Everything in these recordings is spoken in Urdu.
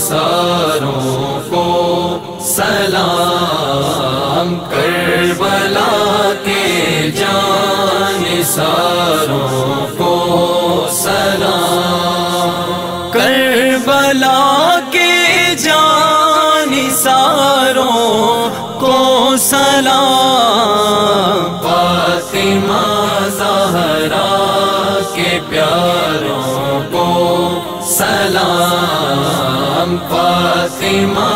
ساروں کو سلام کربلا کے جان ساروں کو ہم فاطمہ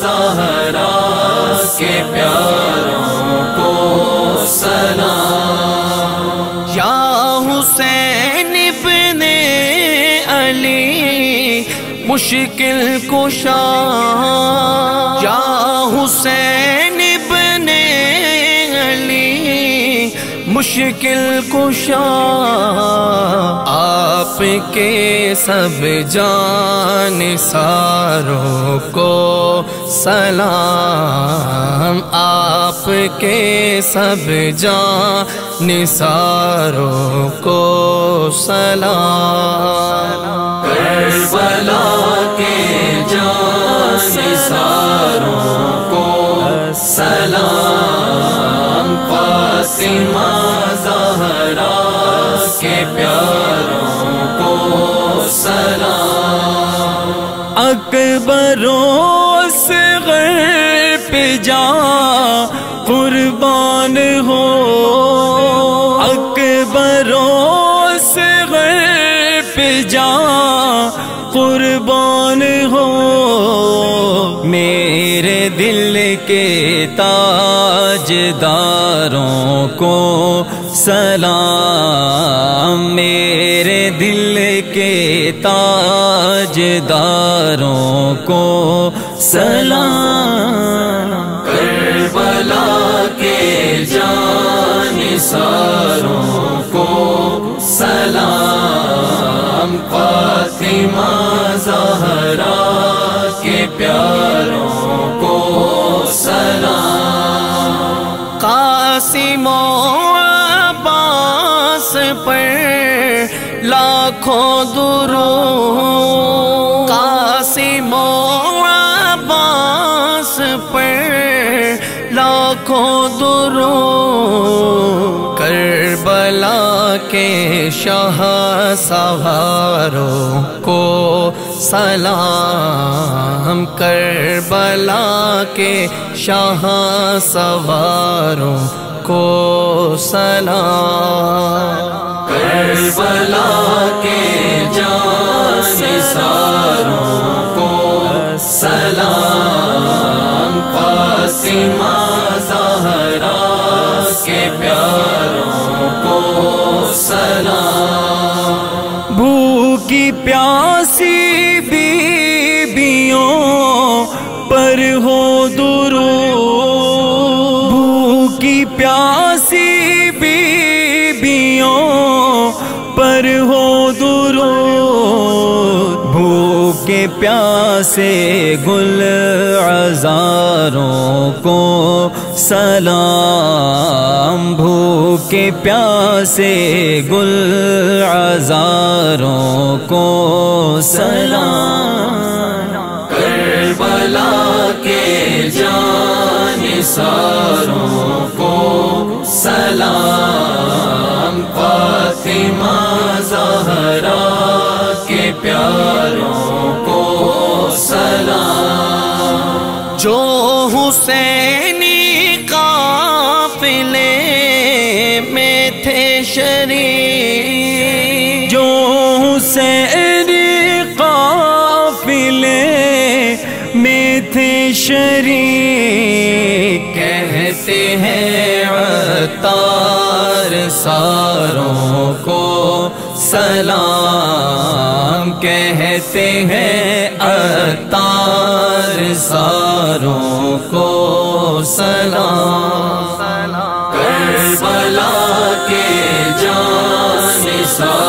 زہرا کے پیاروں کو سلام۔ یا حسین ابن علی مشکل کشا یا حسین مشکل کشا آپ کے سب جان ساروں کو سلام آپ کے سب جان ساروں کو سلام کربلا کے جان ساروں زہرا کے پیاروں کو سلام اکبروں سے پہ جا قربان ہو اکبروں سے پہ جا قربان ہو میرے دل کے تاج داروں کو سلام، میرے دل کے تاج داروں کو سلام۔ کربلا کے جان ساروں کو سلام۔ فاطمہ زہرا کے پیاروں لاکھوں درو قاسم و عباس پر لاکھوں درو کربلا کے شاہ سواروں کو سلام کربلا کے شاہ سواروں کو سلام۔ کربلا کے جان ساروں کو سلام۔ فاطمہ زہرا کے پیاروں کو سلام۔ بھوکی پیاسی پیاسے گل ہزاروں کو سلام، بھوکے پیاسے گل ہزاروں کو سلام۔ کربلا کے جان ساروں کو سلام۔ فاطمہ زہرا کے پیاروں شریک کہتے ہیں عطار ساروں کو سلام کہتے ہیں عطار ساروں کو سلام کربلا کے جان ساروں